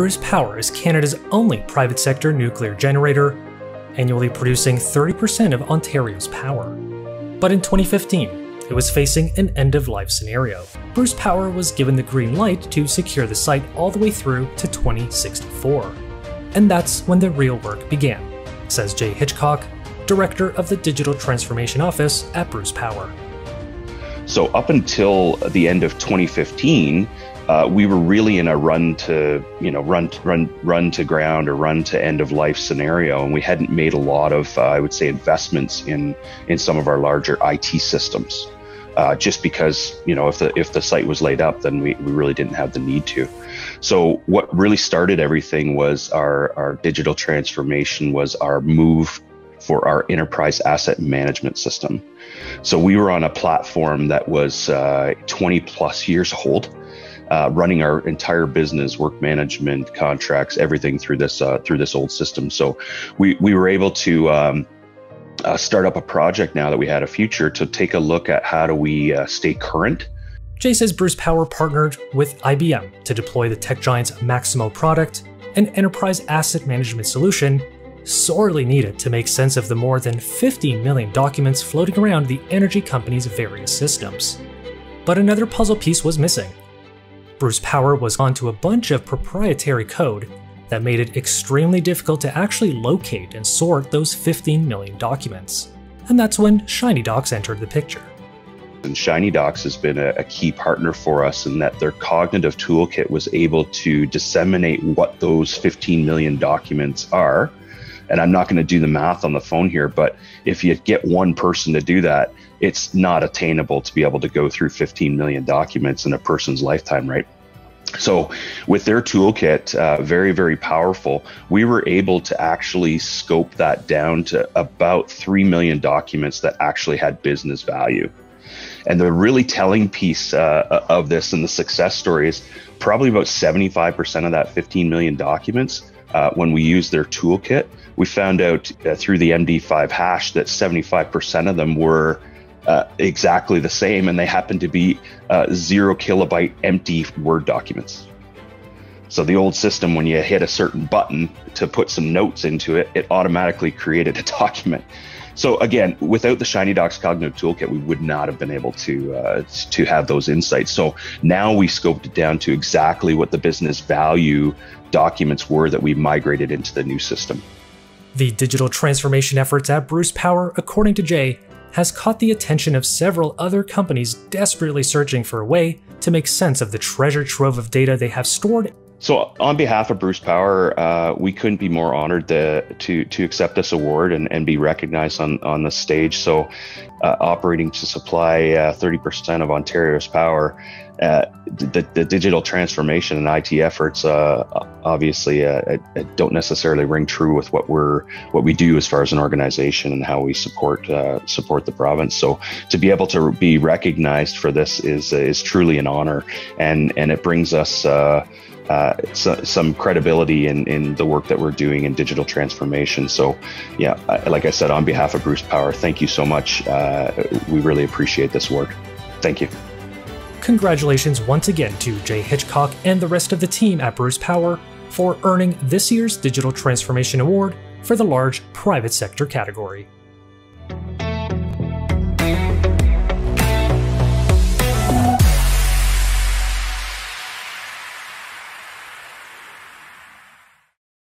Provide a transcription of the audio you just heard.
Bruce Power is Canada's only private sector nuclear generator, annually producing 30% of Ontario's power. But in 2015, it was facing an end of life scenario. Bruce Power was given the green light to secure the site all the way through to 2064. And that's when the real work began, says Jay Hitchcock, Director of the Digital Transformation Office at Bruce Power. So, up until the end of 2015, uh, we were really in a run to you know run run run to ground or run to end of life scenario. And we hadn't made a lot of uh, i would say investments in in some of our larger it systems uh, just because you know if the if the site was laid up then we, we really didn't have the need to. So what really started everything was our our digital transformation was our move for our enterprise asset management system. So we were on a platform that was uh, 20 plus years old uh, running our entire business, work management, contracts, everything through this uh, through this old system. So we we were able to. Um, uh, start up a project now that we had a future to take a look at how do we uh, stay current Jay says Bruce Power partnered with IBM to deploy the tech giant's Maximo product, an enterprise asset management solution sorely needed to make sense of the more than 50 million documents floating around the energy company's various systems. But another puzzle piece was missing Bruce Power was onto a bunch of proprietary code that made it extremely difficult to actually locate and sort those 15 million documents. And that's when Shinydocs entered the picture. And Shinydocs has been a, a, key partner for us in that their cognitive toolkit was able to disseminate what those 15 million documents are. And I'm not going to do the math on the phone here, but if you get one person to do that, it's not attainable to be able to go through 15 million documents in a person's lifetime, right? So, with their toolkit, uh, very, very powerful, we were able to actually scope that down to about 3 million documents that actually had business value. And the really telling piece uh, of this and the success story is probably about 75% of that 15 million documents. Uh, when we used their toolkit, we found out uh, through the MD5 hash that 75% of them were uh, exactly the same, and they happen to be uh, zero kilobyte empty Word documents. So the old system, when you hit a certain button to put some notes into it, it automatically created a document. So again, without the Shinydocs Cognitive Toolkit, we would not have been able to uh, to have those insights. So now we scoped it down to exactly what the business value documents were that we migrated into the new system. The digital transformation efforts at Bruce Power, according to Jay, has caught the attention of several other companies desperately searching for a way to make sense of the treasure trove of data they have stored. So, on behalf of Bruce Power, uh, we couldn't be more honored to to, to accept this award and, and be recognized on, on the stage. So, uh, operating to supply uh, 30% of Ontario's power uh, the, the, digital transformation and IT efforts uh, obviously uh, don't necessarily ring true with what we're what we do as far as an organization and how we support uh, support the province. So to be able to be recognized for this is is truly an honor, and and it brings us. Uh, uh, so, some credibility in, in the work that we're doing in digital transformation. So, yeah, like I said, on behalf of Bruce Power, thank you so much. we really appreciate this work. Thank you. Congratulations once again to Jay Hitchcock and the rest of the team at Bruce Power for earning this year's Digital Transformation Award for the large private sector category.